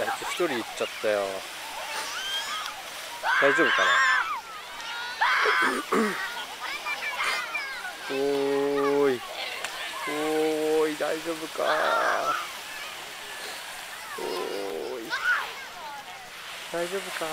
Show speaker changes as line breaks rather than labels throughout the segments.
やつ一人行っちゃったよ。大丈夫かな？おーい。おーい大丈夫か？おーい。大丈夫か？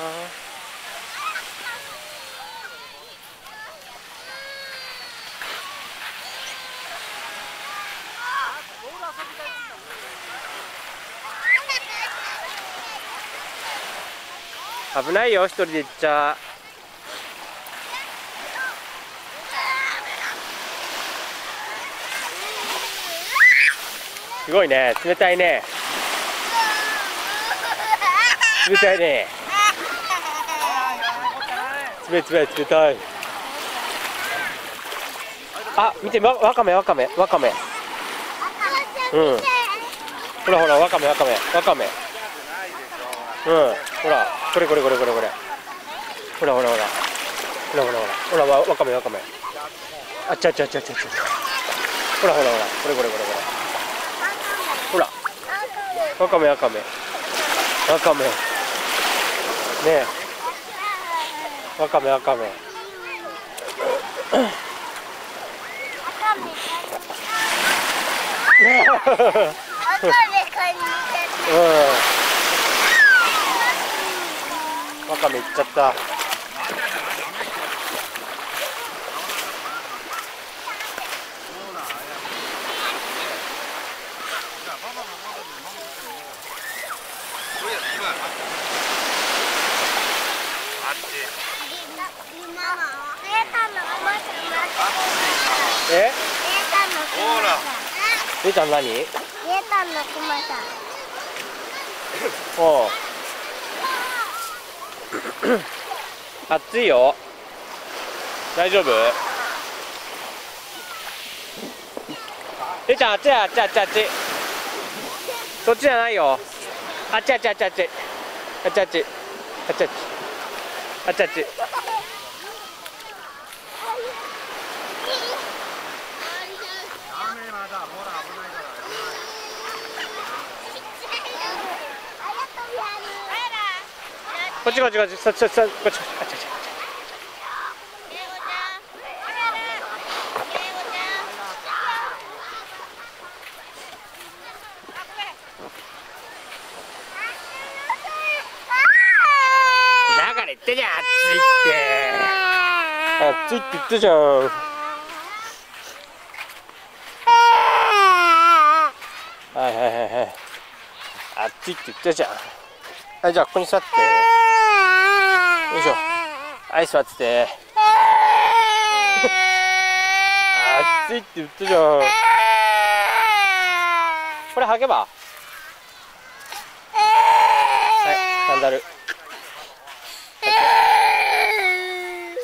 危ないよ一人で行っちゃ。すごいね冷たいね。冷たいね。冷たい冷たい。あ見てわわかめわかめわかめ。うん。ほらほらわかめわかめわかめ。うんほらこれこれこれこれこれほらほらほらほらほらほらほらわかめわかめあっちゃちゃちゃちゃちゃほらほらほらこれこれこれこれほらわかめわかめわかめねえわかめわかめうんわかめいっちゃった。え？え？たの何？出たのクマさん。おう。暑いよ。大丈夫？姉ちゃんあっちだあっちあっちあっち。そっちじゃないよ。あっちあっちあっちあっちあっち。あっちあっち。あっちあっち。あっちこっちこっちこっちそっちそっちそっちこっちこっちあっちあっちだから言ってじゃん。暑いって暑いって言ってじゃんはいはいはいはい暑いって言ったじゃん。はいじゃあここに座って。いしょ。はい座ってて。暑いって言ったじゃん。これ履けば？はいサンダル。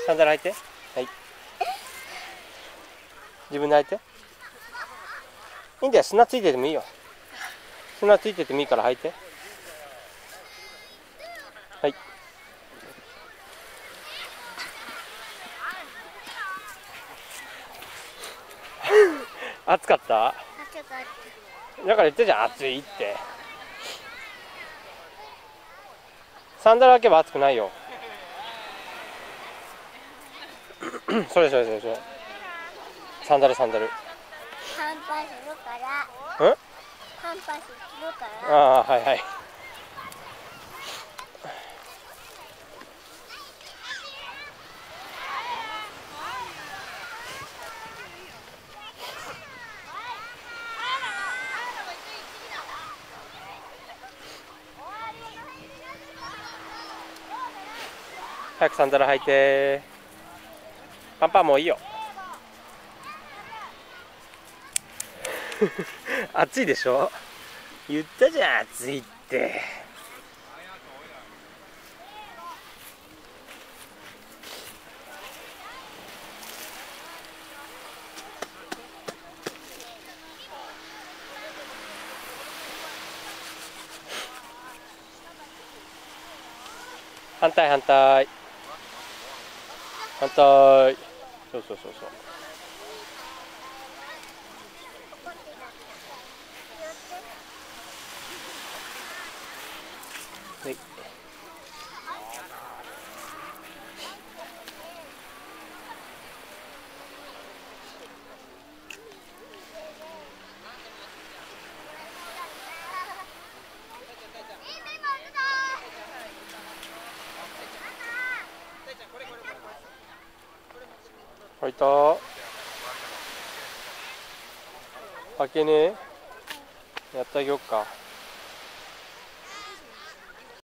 サンダル履いて。はい。自分で履いて。いいんだよ。砂ついててもいいよ。砂ついててもいいから履いて。暑かった？だから言ってじゃん暑いって。サンダル履けば暑くないよ。それそれそれそれ。サンダルサンダル。
反発するから。
うん
反発するか
あ
ら。
あはいはい早くサンダル履いて。パンパンもういいよ。暑いでしょ？言ったじゃん暑いって。反対反対。反対。そうそうそうそう。はい。開いた開けねやってあげよっか。